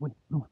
huele, no.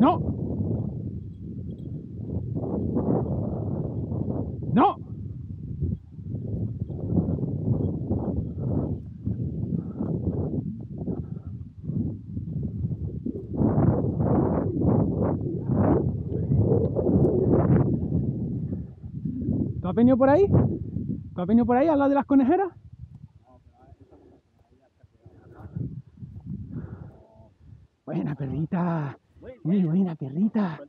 No. No. ¿Tú has venido por ahí? ¿Tú has venido por ahí al lado de las conejeras? Buena perrita. Muy buena perrita.